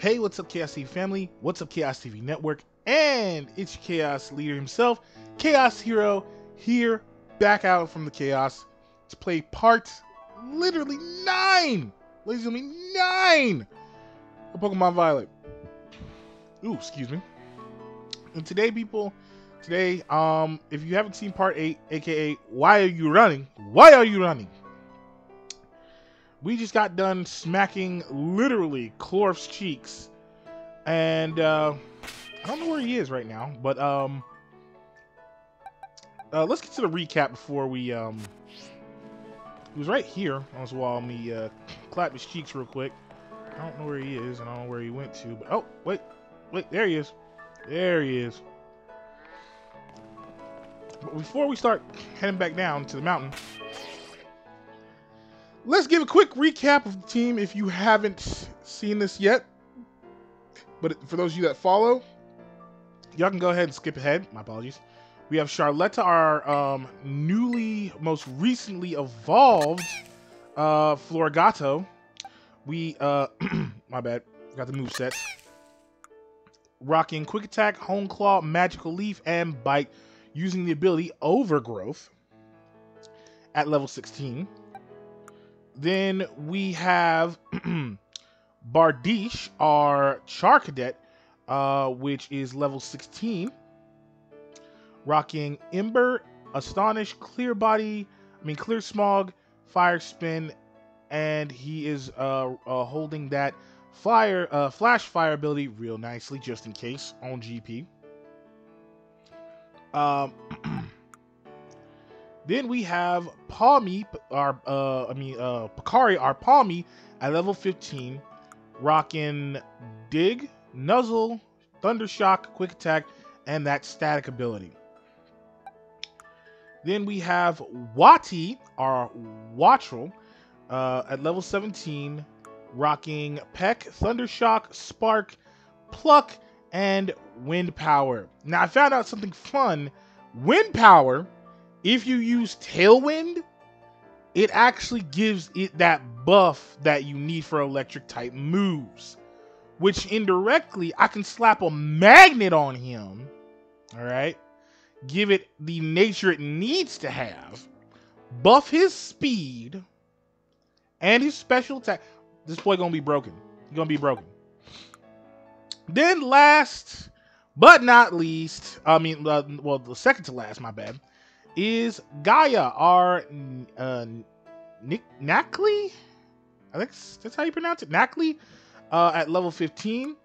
Hey, what's up, Khaos TV family? What's up, Khaos TV Network? And it's Chaos leader himself, Chaos Hero, here, back out from the Chaos to play part literally nine, ladies and gentlemen, nine of Pokemon Violet. Ooh, excuse me. And today, people, today, um, if you haven't seen part eight, aka Why Are You Running? Why Are You Running? We just got done smacking literally Klawf's cheeks. And uh, I don't know where he is right now, but um, uh, let's get to the recap before we. Um, he was right here on this wall. Me uh, clap his cheeks real quick. I don't know where he is, and I don't know where he went to. But oh, wait, wait, there he is. There he is. But before we start heading back down to the mountain, let's give a quick recap of the team if you haven't seen this yet. But for those of you that follow, y'all can go ahead and skip ahead. My apologies. We have Charletta, our um, newly, most recently evolved uh, Floragato. We, uh, my bad, got the move sets. Rocking Quick Attack, Hone Claw, Magical Leaf, and Bite, using the ability Overgrowth at level 16. Then we have Bardiche, our Charcadet, uh, which is level 16. Rocking Ember, Astonish, Clear Body, I mean Clear Smog, Fire Spin, and he is uh, uh, holding that fire uh, flash fire ability real nicely, just in case on GP. Um, Then we have Pawmi, our uh, I mean uh, Pakari, our Pawmi at level 15, rocking Dig, Nuzzle, Thundershock, Quick Attack, and that static ability. Then we have Wati, our Wattrel, uh, at level 17, rocking Peck, Thundershock, Spark, Pluck, and Wind Power. Now I found out something fun. Wind Power if you use Tailwind, it actually gives it that buff that you need for electric type moves. Which indirectly, I can slap a magnet on him. All right. Give it the nature it needs to have. Buff his speed and his special attack. This boy gonna be broken. He gonna be broken. Then last but not least, I mean, uh, well, the second to last, my bad is Gaia, our uh, Nick Nacli. I think that's how you pronounce it. Nacli uh, at level 15,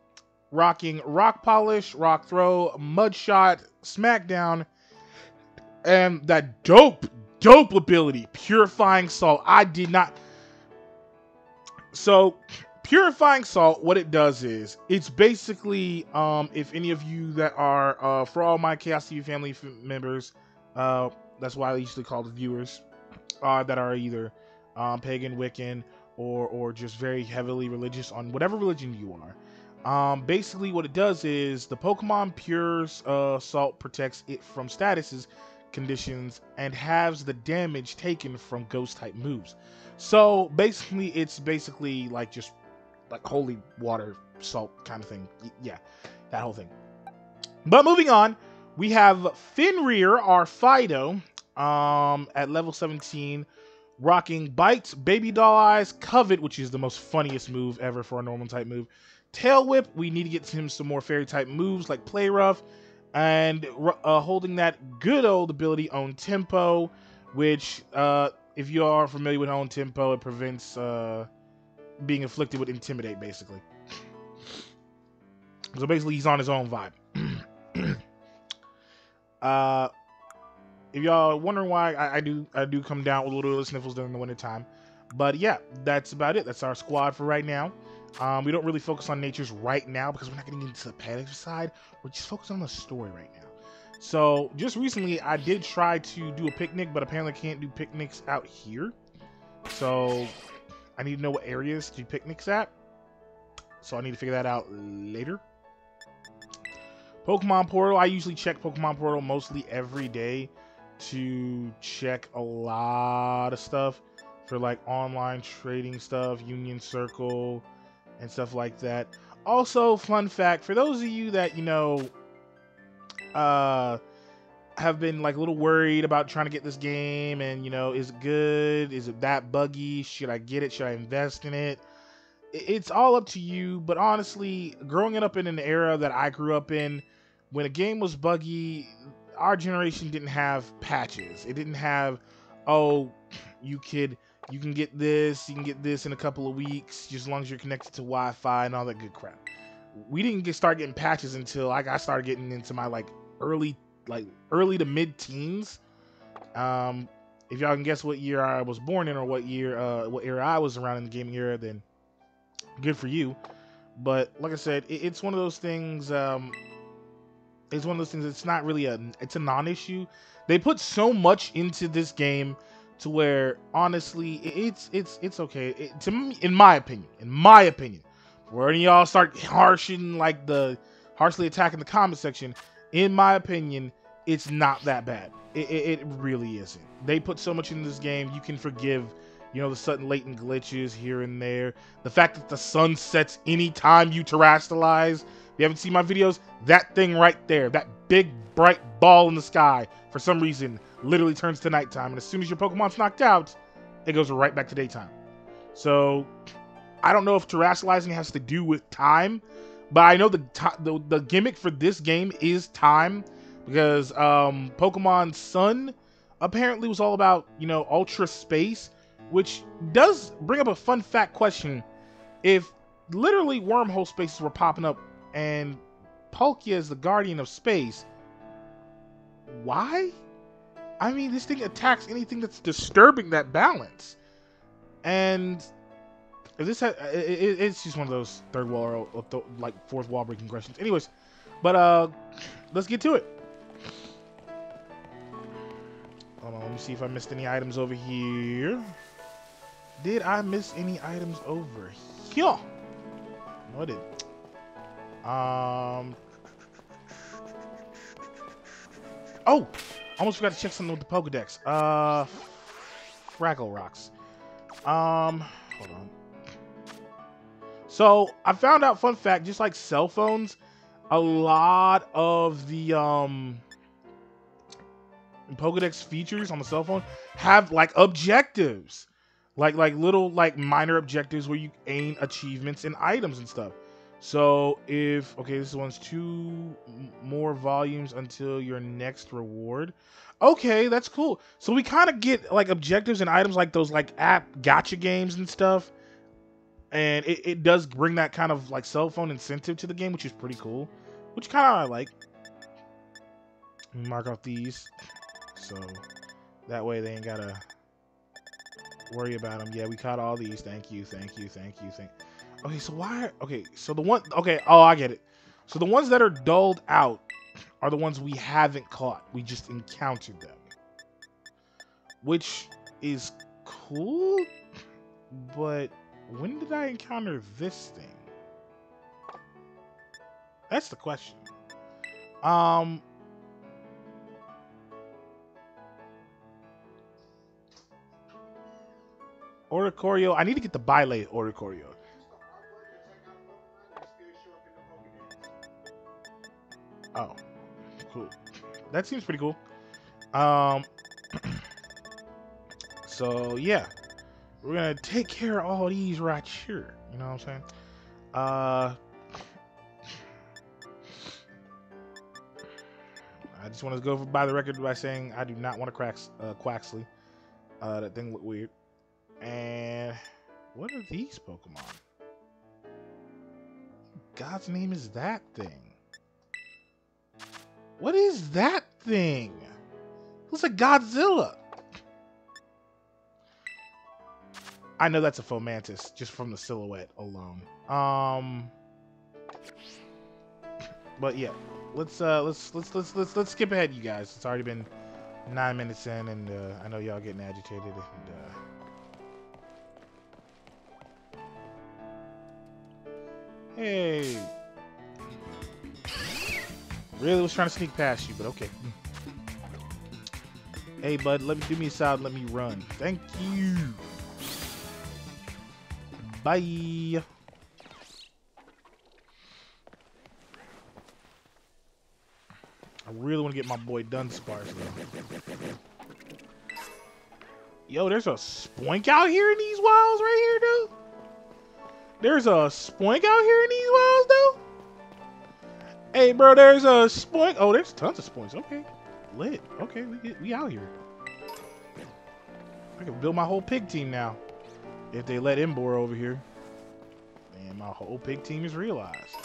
rocking Rock Polish, Rock Throw, Mud Shot, Smackdown, and that dope, dope ability, Purifying Salt. I did not. So, Purifying Salt, what it does is, it's basically, um, if any of you that are, uh, for all my Khaos TV family members, uh, that's why I usually call the viewers uh, that are either um, pagan, Wiccan, or or just very heavily religious on whatever religion you are. Um, basically, what it does is the Pokemon Pure's uh, Salt protects it from statuses, conditions, and halves the damage taken from Ghost type moves. So basically, it's basically like just like holy water salt kind of thing. Yeah, that whole thing. But moving on, we have Finrear, our Fidough, um, at level 17, rocking Bites, Baby Doll Eyes, Covet, which is the most funniest move ever for a normal type move. Tail Whip, we need to get him some more fairy type moves like Play Rough, and uh, holding that good old ability Own Tempo, which, uh, if you are familiar with Own Tempo, it prevents uh, being afflicted with Intimidate, basically. So basically, he's on his own vibe. Uh, if y'all wondering why I, I, do I do come down with a little sniffles during the winter time, but yeah, that's about it. That's our squad for right now. Um, we don't really focus on natures right now because we're not getting into the panic side. We're just focusing on the story right now. So just recently, I did try to do a picnic, but apparently can't do picnics out here. So I need to know what areas to do picnics at. So I need to figure that out later. Pokemon Portal, I usually check Pokemon Portal mostly every day to check a lot of stuff for like online trading stuff, Union Circle, and stuff like that. also, fun fact for those of you that you know, uh, have been like a little worried about trying to get this game, and you know, is it good? Is it that buggy? Should I get it? Should I invest in it? It's all up to you. But honestly, growing up in an era that I grew up in, when a game was buggy, our generation didn't have patches. It didn't have, oh, you could you can get this, you can get this in a couple of weeks, just as long as you're connected to Wi-Fi and all that good crap. We didn't get start getting patches until like I started getting into my like early like early to mid teens. Um, if y'all can guess what year I was born in or what year uh what era I was around in the gaming era, then good for you. But like I said, it, it's one of those things. Um, it's one of those things. It's not really a. It's a non-issue. They put so much into this game to where honestly it's it's it's okay it, to me in my opinion in my opinion where y'all start harshing like the harshly attacking the comment section in my opinion it's not that bad it, it, it really isn't they put so much in this game you can forgive you know the sudden latent glitches here and there the fact that the sun sets anytime you terastallize if you haven't seen my videos that thing right there that big bright ball in the sky for some reason literally turns to nighttime. And as soon as your Pokemon's knocked out, it goes right back to daytime. So I don't know if terastallizing has to do with time, but I know the the, the gimmick for this game is time because um, Pokemon Sun apparently was all about you know ultra space, which does bring up a fun fact question. If literally wormhole spaces were popping up and Palkia is the guardian of space, why? I mean, this thing attacks anything that's disturbing that balance. And this has, it, it's just one of those third wall or like fourth wall breaking questions. Anyways, but uh, let's get to it. Hold on, let me see if I missed any items over here. Did I miss any items over here? No, I didn't. Um. Oh, Almost forgot to check something with the Pokedex. Uh, Fraggle Rocks. Um, hold on. So I found out, fun fact, just like cell phones, a lot of the um Pokedex features on the cell phone have like objectives, like like little like minor objectives where you aim achievements and items and stuff. So if okay, this one's two more volumes until your next reward. Okay, that's cool. So we kind of get like objectives and items like those like app gotcha games and stuff. And it, it does bring that kind of like cell phone incentive to the game, which is pretty cool. Which kind of I like. Mark off these. So that way they ain't gotta worry about them. Yeah, we caught all these. Thank you, thank you, thank you, thank Okay, so why? Okay, so the one. Okay, oh, I get it. So the ones that are dulled out are the ones we haven't caught. We just encountered them, which is cool. But when did I encounter this thing? That's the question. Um. Oricorio. I need to get the Baile Oricorio. Oh, cool. That seems pretty cool. Um, so yeah, we're gonna take care of all these right here. You know what I'm saying? Uh, I just want to go by the record by saying I do not want to crack uh, Quaxly. Uh, that thing looked weird. And what are these Pokemon? God's name is that thing? What is that thing? looks like Godzilla. I know that's a Fomantis just from the silhouette alone. Um, but yeah, let's uh, let's let's let's let's let's skip ahead, you guys. It's already been nine minutes in, and uh, I know y'all getting agitated. And, uh... Hey. Really was trying to sneak past you, but okay. Hey, bud, let me do me a solid. Let me run. Thank you. Bye. I really want to get my boy Dunsparce, though. Yo, there's a spoink out here in these walls, right here, dude. There's a spoink out here in these walls, dude. Hey, bro, there's a spoink. Oh, there's tons of spoinks. Okay, lit. Okay, we get we out here. I can build my whole pig team now. If they let Emboar over here. And my whole pig team is realized.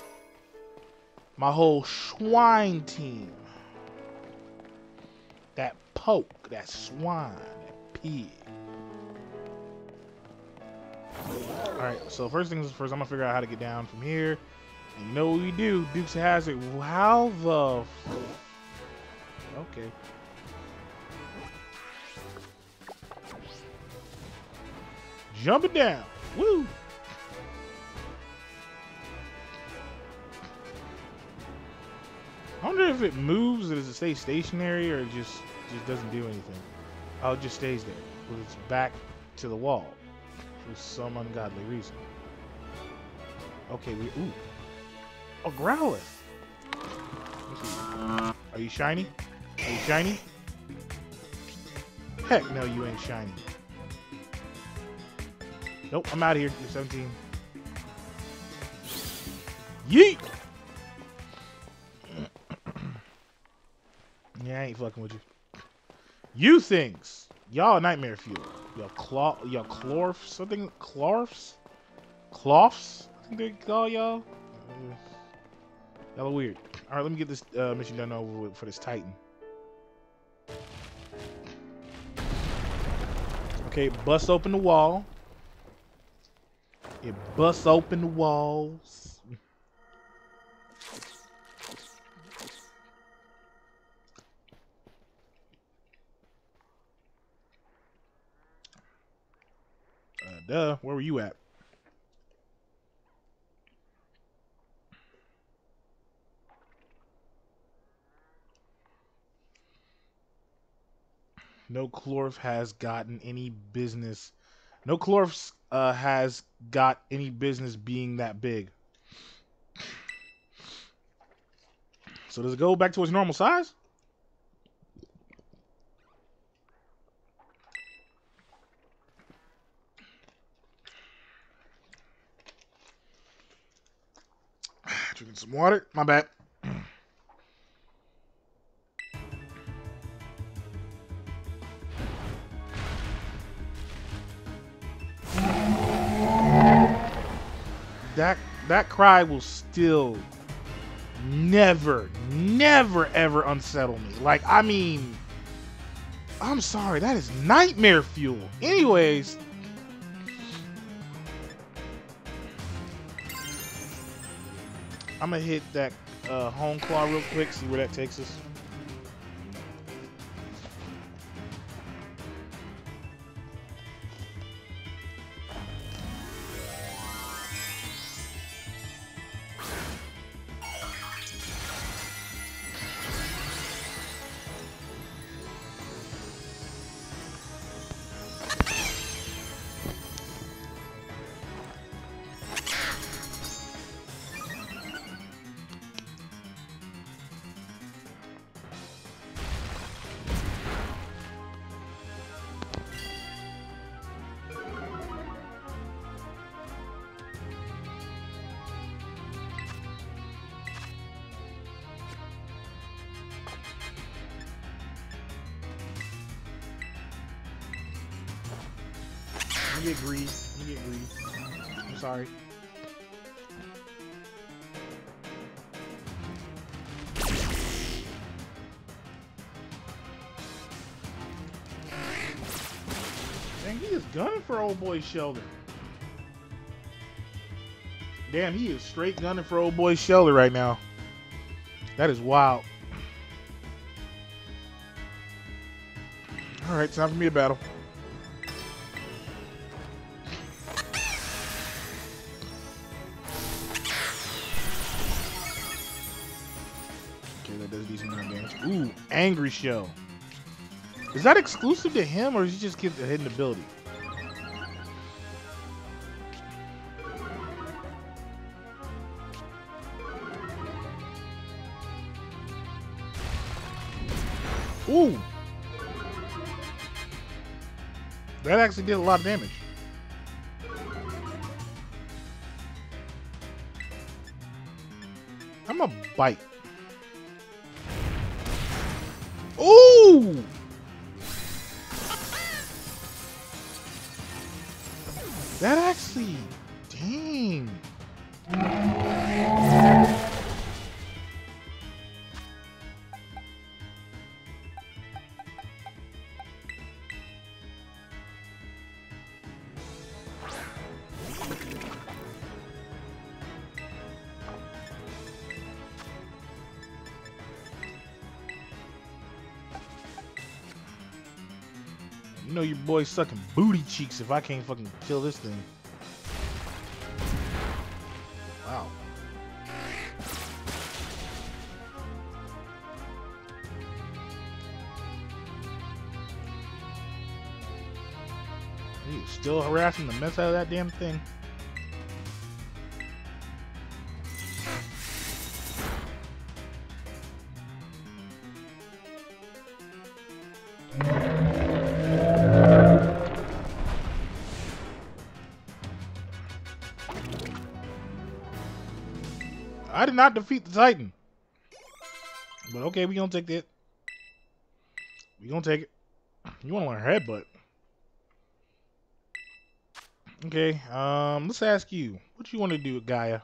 My whole swine team. That poke, that swine, that pig. Alright, so first things first, I'm gonna figure out how to get down from here. What we do, Dukes of Hazzard. How the Okay. Jumping down. Woo! I wonder if it moves or does it stay stationary or it just just doesn't do anything. Oh, it just stays there with its back to the wall for some ungodly reason. Okay, we ooh. A Growlithe. Are you shiny? Are you shiny? Heck no, you ain't shiny. Nope, I'm out of here. You're 17. Yeet! yeah, I ain't fucking with you. You things! Y'all nightmare fuel. Y'all claw y'all clorf something clorfs? Cloths? I think they call y'all. Are weird. Alright, let me get this uh, mission done over with for this Titan. Okay, bust open the wall. It busts open the walls. Uh, duh, where were you at? No Klawf has gotten any business. No Klawf's uh, has got any business being that big. So does it go back to its normal size? Drinking some water. My bad. That cry will still never, never, ever unsettle me. Like, I mean, I'm sorry, that is nightmare fuel. Anyways, I'm gonna hit that uh, hone claw real quick, see where that takes us. Me get greed. Let get greed. I'm sorry. Dang, he is gunning for old boy Shellder. Damn, he is straight gunning for old boy Shellder right now. That is wild. Alright, time for me to battle. Angry Shell. Is that exclusive to him, or does he just get the hidden ability? Ooh. That actually did a lot of damage. I'm a bite. You know your boy's sucking booty cheeks if I can't fucking kill this thing. Wow. Still harassing the mess out of that damn thing. Not defeat the Titan. But okay, we gonna take that. We gonna take it. You wanna learn headbutt. Okay, um, let's ask you. What you wanna do, with Gaia?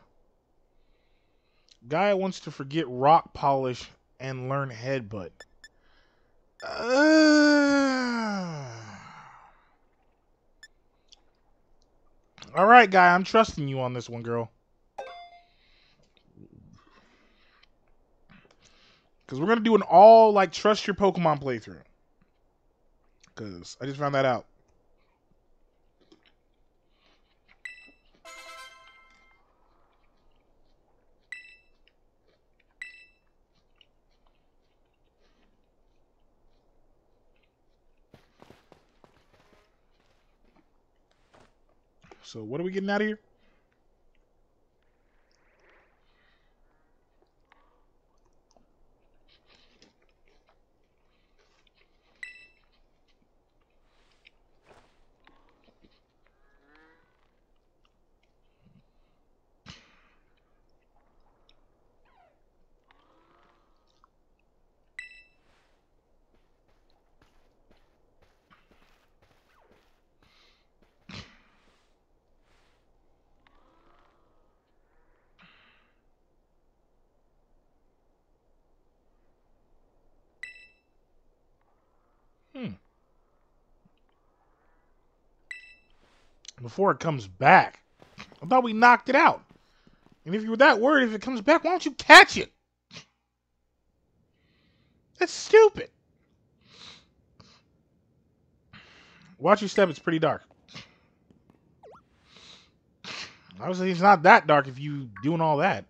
Gaia wants to forget rock polish and learn headbutt. Uh... All right, Gaia, I'm trusting you on this one, girl. Because we're going to do an all, like, trust your Pokemon playthrough. Because I just found that out. So what are we getting out of here? Before it comes back. I thought we knocked it out. And if you were that worried if it comes back, why don't you catch it? That's stupid. Watch your step, it's pretty dark. Obviously, it's not that dark if you doing all that.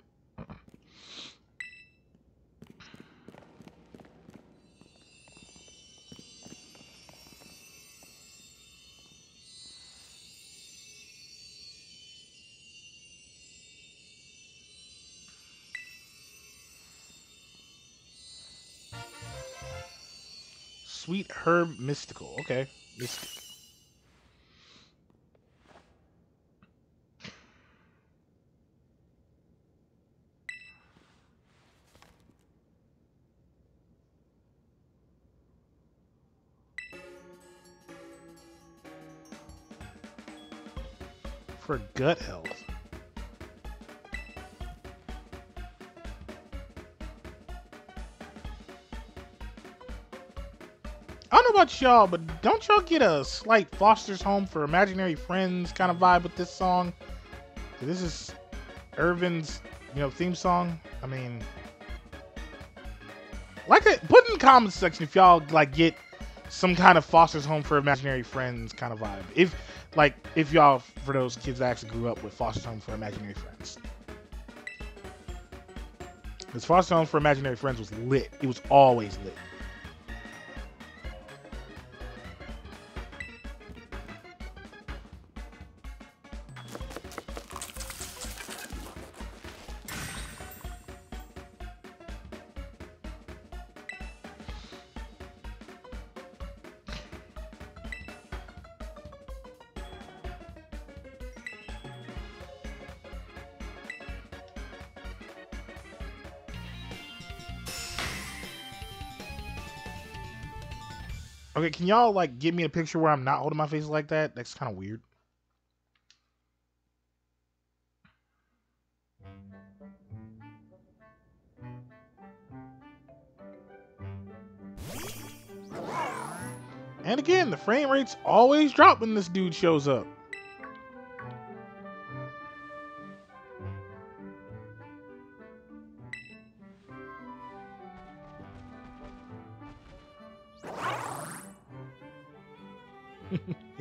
Sweet Herba Mystica. Okay. Mystic. For gut health. About y'all, but don't y'all get a slight Foster's Home for Imaginary Friends kind of vibe with this song? This is Arven's, you know, theme song. I mean, like it. Put in the comments section if y'all like get some kind of Foster's Home for Imaginary Friends kind of vibe. If like if y'all for those kids that actually grew up with Foster's Home for Imaginary Friends. Because Foster's Home for Imaginary Friends was lit. It was always lit. Can y'all like give me a picture where I'm not holding my face like that? That's kind of weird. And again, the frame rates always drop when this dude shows up.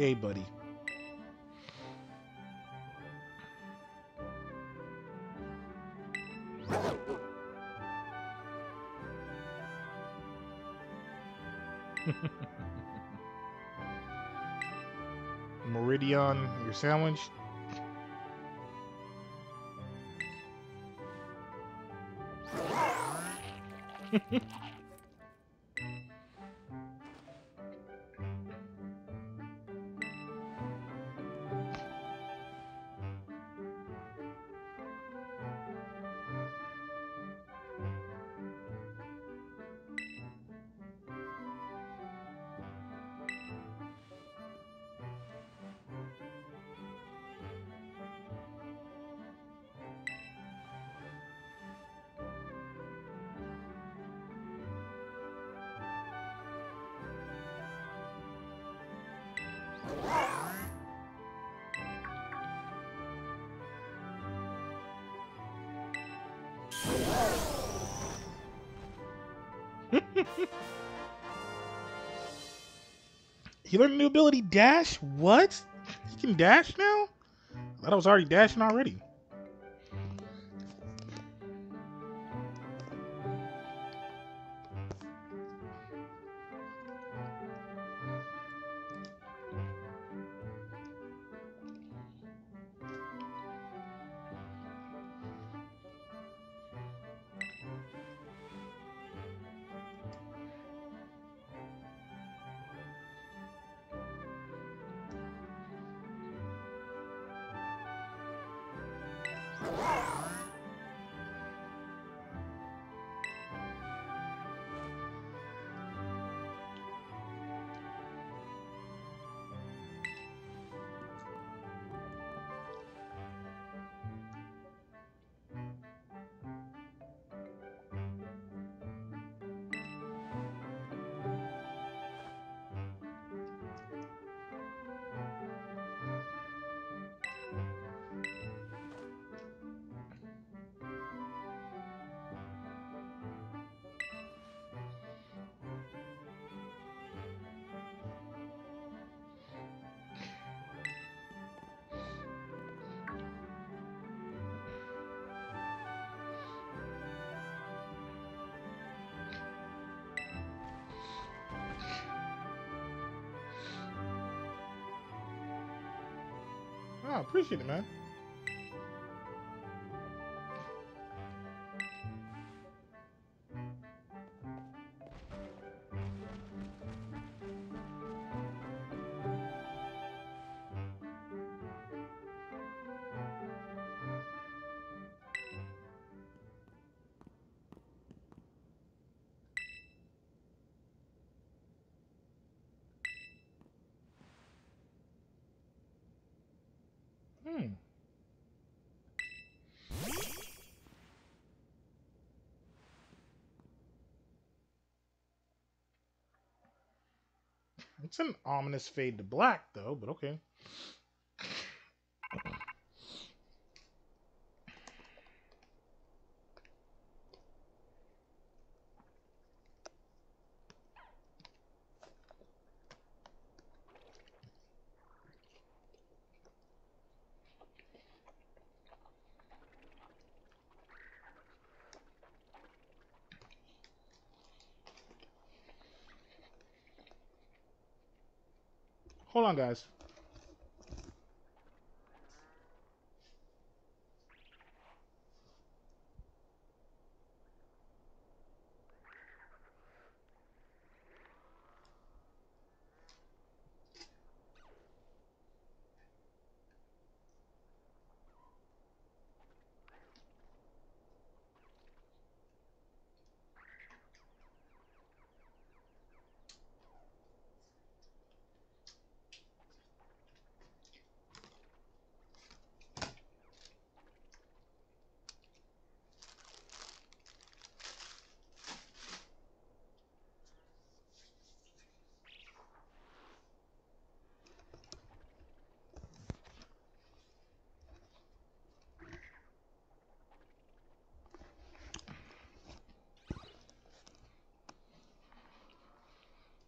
Hey, buddy. Meridian, your sandwich. he learned a new ability, dash. What? He can dash now? I thought I was already dashing already. Oh, appreciate it, man. It's an ominous fade to black, though, but okay. Hold on, guys.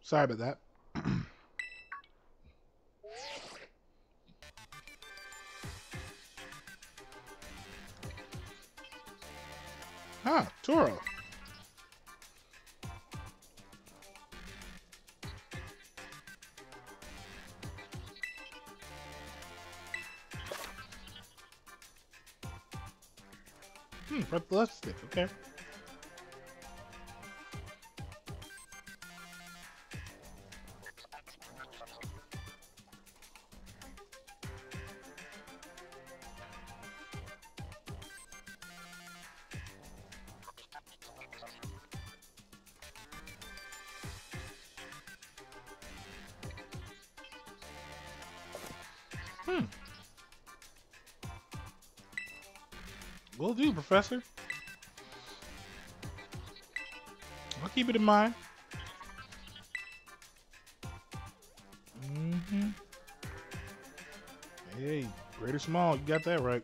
Sorry about that. huh, Toro. Hmm, the stick, okay. Hmm. Will do, Professor. I'll keep it in mind. Mm-hmm. Hey, great or small, you got that right.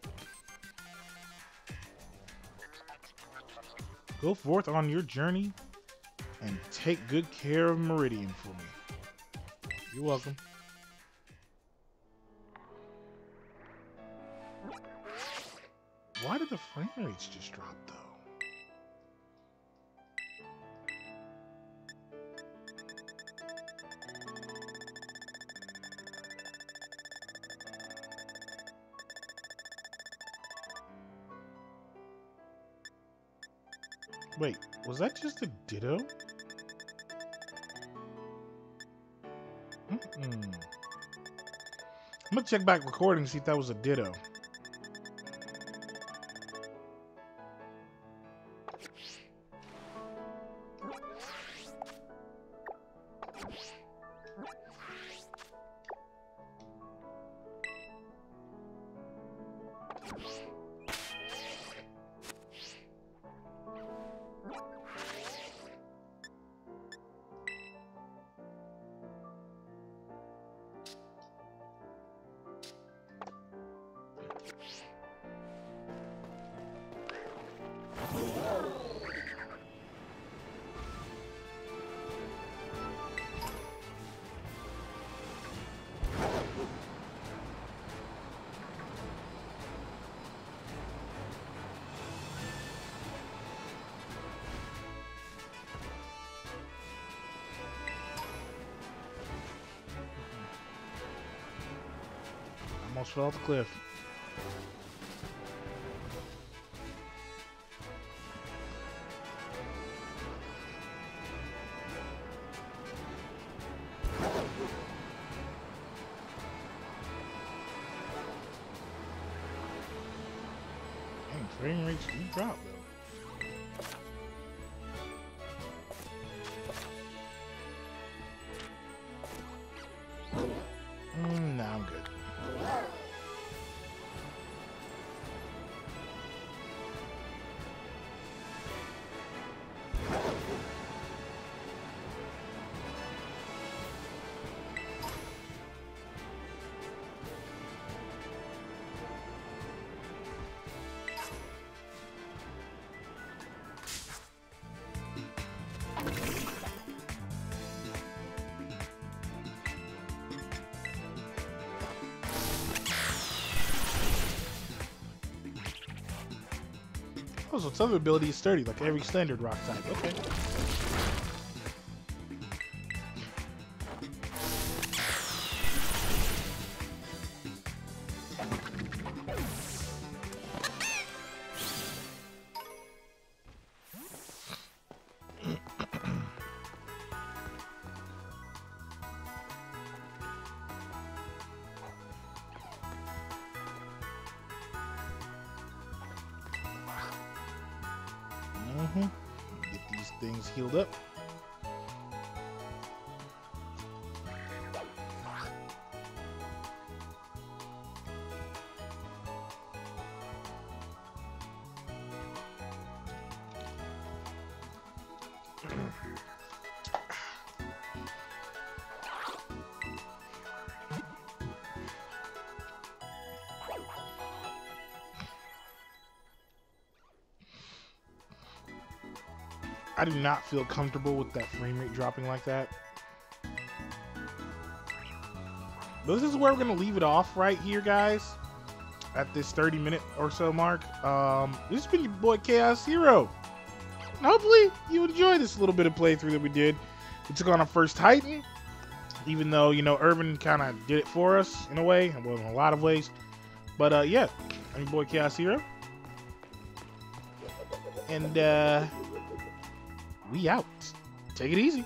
Go forth on your journey and take good care of Meridian for me. You're welcome. Did the frame rates just drop though? Wait, was that just a ditto? Mm-mm. I'm gonna check back recording to see if that was a ditto. Almost fell off the cliff. Oh, so some ability is sturdy, like every standard rock type. Okay. I do not feel comfortable with that frame rate dropping like that. this is where we're gonna leave it off right here, guys. At this 30 minute or so mark. Um, this has been your boy Chaos Hero. And hopefully you enjoyed this little bit of playthrough that we did. We took on our first Titan, even though you know Arven kind of did it for us in a way, well, in a lot of ways. But uh, yeah, I'm your boy Chaos Hero, and uh, we out. Take it easy.